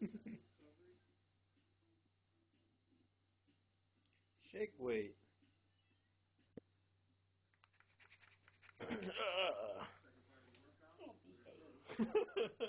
Shake weight. Don't behave.